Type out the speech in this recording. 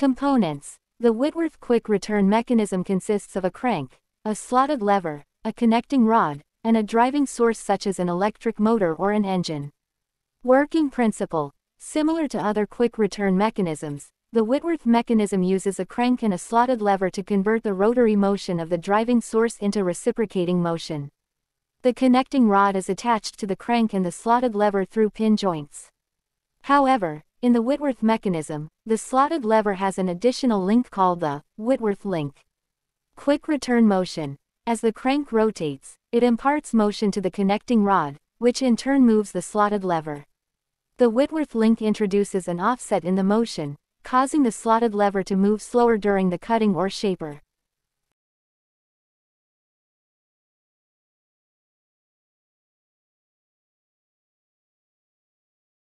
Components The Whitworth quick return mechanism consists of a crank, a slotted lever, a connecting rod, and a driving source such as an electric motor or an engine. Working principle Similar to other quick return mechanisms, the Whitworth mechanism uses a crank and a slotted lever to convert the rotary motion of the driving source into reciprocating motion. The connecting rod is attached to the crank and the slotted lever through pin joints. However, in the Whitworth mechanism, the slotted lever has an additional link called the Whitworth link. Quick return motion. As the crank rotates, it imparts motion to the connecting rod, which in turn moves the slotted lever. The Whitworth link introduces an offset in the motion, causing the slotted lever to move slower during the cutting or shaper.